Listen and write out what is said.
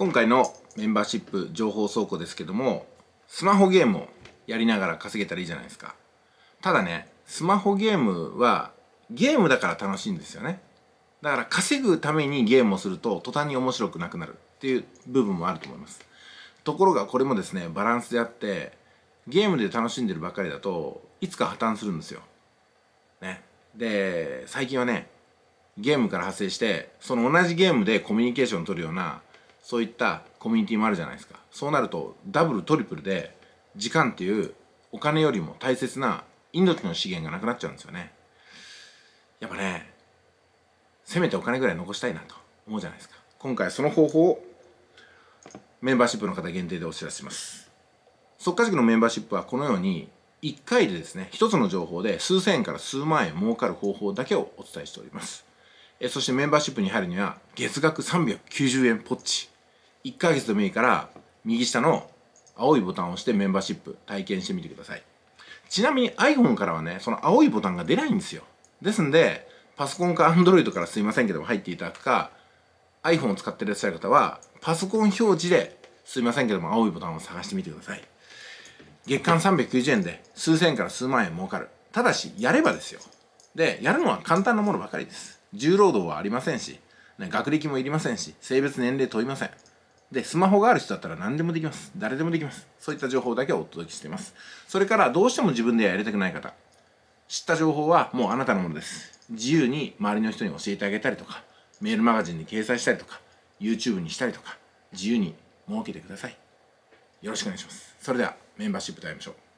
今回のメンバーシップ情報倉庫ですけどもスマホゲームをやりながら稼げたらいいじゃないですか。ただねスマホゲームはゲームだから楽しいんですよね。だから稼ぐためにゲームをすると途端に面白くなくなるっていう部分もあると思います。ところがこれもですねバランスであってゲームで楽しんでるばっかりだといつか破綻するんですよ。ね。で最近はねゲームから派生してその同じゲームでコミュニケーションを取るようなそういったコミュニティもあるじゃないですか。そうなるとダブルトリプルで時間っていうお金よりも大切な命の資源がなくなっちゃうんですよね。やっぱねせめてお金ぐらい残したいなと思うじゃないですか。今回その方法をメンバーシップの方限定でお知らせします。速稼塾のメンバーシップはこのように1回でですね1つの情報で数千円から数万円儲かる方法だけをお伝えしております。えそしてメンバーシップに入るには月額390円ポッチ。1ヶ月でもいいから右下の青いボタンを押してメンバーシップ体験してみてください。ちなみに iPhone からはねその青いボタンが出ないんですよ。ですんでパソコンか Android からすいませんけども入っていただくか iPhone を使っていらっしゃる方はパソコン表示ですいませんけども青いボタンを探してみてください。月間390円で数千円から数万円儲かる。ただしやればですよ。でやるのは簡単なものばかりです。重労働はありませんし、ね、学歴もいりませんし性別年齢問いません。でスマホがある人だったら何でもできます。誰でもできます。そういった情報だけをお届けしています。それからどうしても自分でやりたくない方。知った情報はもうあなたのものです。自由に周りの人に教えてあげたりとかメールマガジンに掲載したりとか YouTube にしたりとか自由に設けてください。よろしくお願いします。それではメンバーシップと会いましょう